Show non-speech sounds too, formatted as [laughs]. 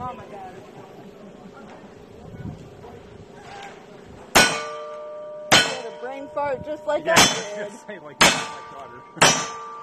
Mama got it. brain fart just like yeah, I [laughs] did. Just like, like my daughter. [laughs]